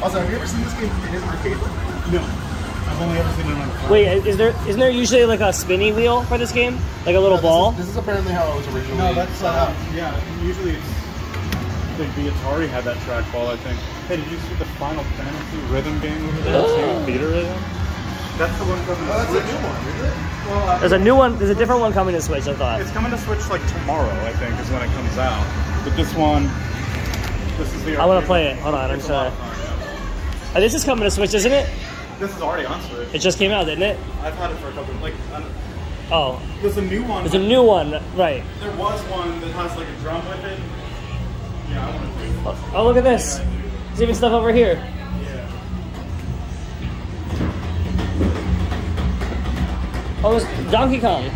Also, have you ever seen this game in an arcade? No. I've only ever seen it on a Wait, is there isn't there usually like a spinny wheel for this game? Like a little No, this ball? Is, this is apparently how it was originally. No, that's set uh, up. yeah. Usually it's like the Atari had that trackball. I think. Hey, did you see the Final Fantasy rhythm game over there? too? Theatrhythm. That's the one coming. Oh, to that's a Switch. new one, isn't it? Well, There's a new one. There's a different one coming to Switch. I thought. It's coming to Switch like tomorrow. I think is when it comes out. But this one, this is the. I wanna play it. Hold on, I'm It's a lot of sorry. fun, yeah. Uh, this is coming to Switch, isn't it? This is already on Switch. It just came out, didn't it? I've had it for a couple. Like, I don't- Oh, there's a new one. there's a new one, right? There was one that has like a drum with it. Yeah, I want to do. Oh, oh, look at this. There's even stuff over here. Oh, there's Donkey Kong.